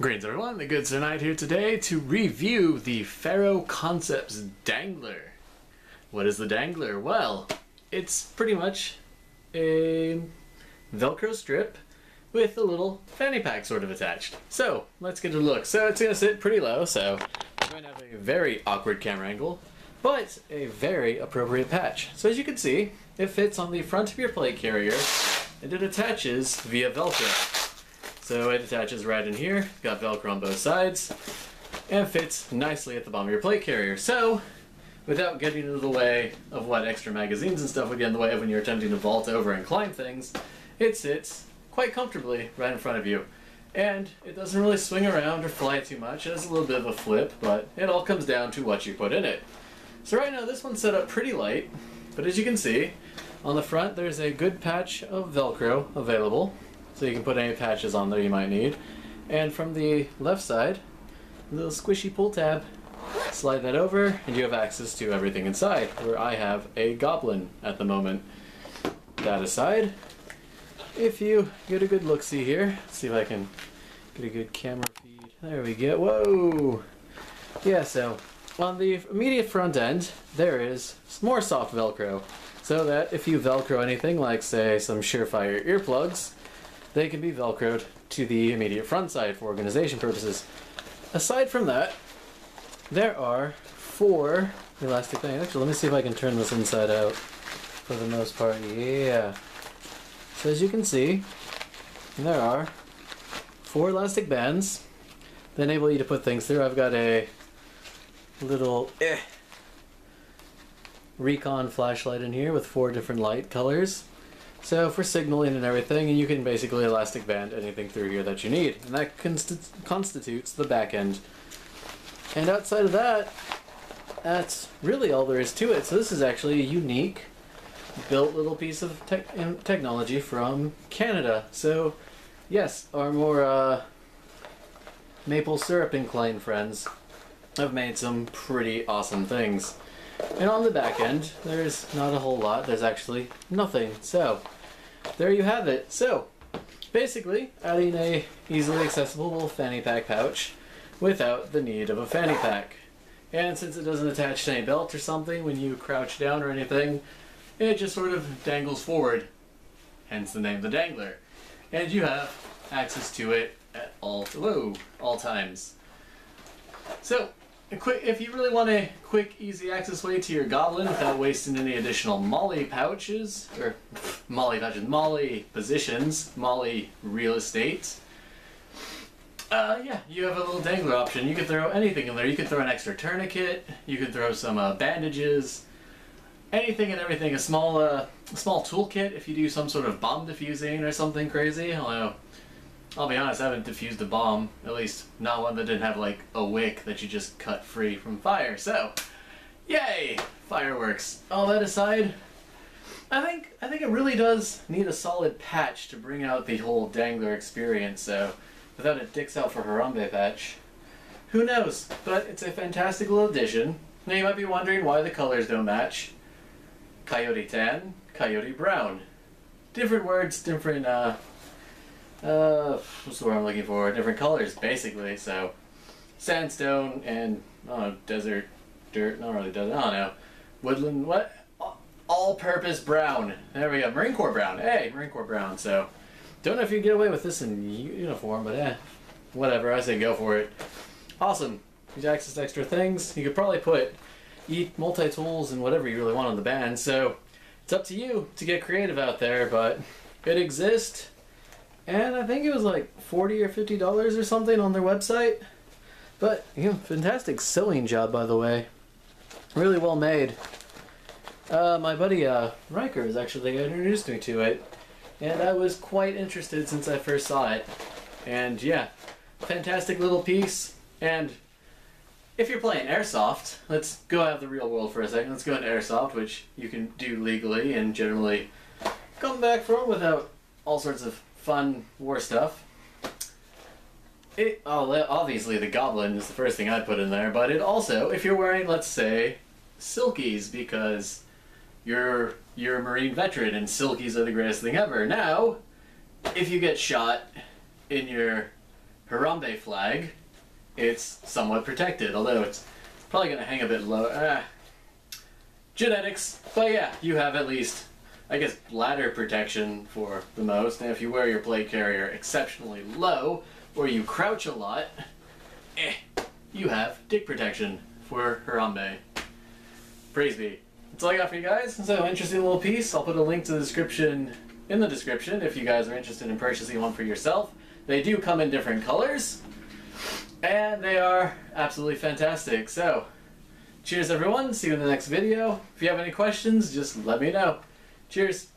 Greetings everyone, the Good Sir Knight here today to review the Ferro Concepts Dangler. What is the Dangler? Well, it's pretty much a Velcro strip with a little fanny pack sort of attached. So, let's get a look. So it's going to sit pretty low, so I'm going to have a very awkward camera angle, but a very appropriate patch. So as you can see, it fits on the front of your plate carrier, and it attaches via Velcro. So it attaches right in here, got Velcro on both sides, and fits nicely at the bottom of your plate carrier. So, without getting in the way of what extra magazines and stuff would get in the way of when you're attempting to vault over and climb things, it sits quite comfortably right in front of you. And it doesn't really swing around or fly too much. It has a little bit of a flip, but it all comes down to what you put in it. So right now this one's set up pretty light, but as you can see, on the front there's a good patch of Velcro available so you can put any patches on there you might need. And from the left side, little squishy pull tab. Slide that over, and you have access to everything inside, where I have a goblin at the moment. That aside, if you get a good look-see here, Let's see if I can get a good camera feed. There we go. Whoa! Yeah, so on the immediate front end, there is more soft Velcro. So that if you Velcro anything, like say some Surefire earplugs, they can be velcroed to the immediate front side for organization purposes. Aside from that, there are four elastic bands. Actually, let me see if I can turn this inside out for the most part. Yeah. So as you can see, there are four elastic bands that enable you to put things through. I've got a little eh, recon flashlight in here with four different light colors. So for signaling and everything, and you can basically elastic band anything through here that you need. And that const constitutes the back end. And outside of that, that's really all there is to it. So this is actually a unique built little piece of te technology from Canada. So yes, our more uh, maple syrup inclined friends have made some pretty awesome things. And on the back end, there's not a whole lot. There's actually nothing. So, there you have it. So, basically, adding a easily accessible little fanny pack pouch without the need of a fanny pack. And since it doesn't attach to any belt or something when you crouch down or anything, it just sort of dangles forward. Hence the name the Dangler. And you have access to it at all, whoa, all times. So, quick, if you really want a quick, easy access way to your goblin without wasting any additional molle pouches, or molle pouches, molle positions, molle real estate, uh, yeah, you have a little dangler option. You could throw anything in there. You could throw an extra tourniquet. You could throw some uh, bandages. Anything and everything. A small, uh, small toolkit if you do some sort of bomb defusing or something crazy. Although, I'll be honest, I haven't diffused a bomb. At least not one that didn't have like a wick that you just cut free from fire. So, yay! Fireworks. All that aside, I think I think it really does need a solid patch to bring out the whole Dangler experience. So, without a dicks out for Harambe patch, who knows? But it's a fantastic little addition. Now you might be wondering why the colors don't match. Coyote tan, coyote brown. Different words, different uh, uh, what's the word I'm looking for? Different colors, basically. So, sandstone and know, desert dirt. Not really desert. I don't know. Woodland. What? All-purpose brown. There we go. Marine Corps brown. Hey, Marine Corps brown. So, don't know if you get away with this in uniform, but eh, whatever. I say go for it. Awesome. You access to extra things. You could probably put eat multi tools and whatever you really want on the band. So, it's up to you to get creative out there, but it exists and I think it was like forty or fifty dollars or something on their website. But fantastic sewing job by the way, really well made. Uh, my buddy uh, Riker is actually introduced me to it, and I was quite interested since I first saw it. And yeah, fantastic little piece. And if you're playing airsoft, let's go out of the real world for a second. Let's go into airsoft, which you can do legally and generally come back from without all sorts of fun war stuff. It, oh, obviously the goblin is the first thing I put in there, but it also, if you're wearing, let's say, silkies, because you're you're a marine veteran and silkies are the greatest thing ever. Now, if you get shot in your Harambe flag, it's somewhat protected, although it's probably going to hang a bit low. Ah, genetics, but yeah, you have at least, I guess, bladder protection for the most. And if you wear your plate carrier exceptionally low, or you crouch a lot, eh, you have dick protection for Harambe. Praise be. That's all I got for you guys. So, interesting little piece. I'll put a link to the description in the description if you guys are interested in purchasing one for yourself. They do come in different colors, and they are absolutely fantastic. So, cheers everyone. See you in the next video. If you have any questions, just let me know. Cheers.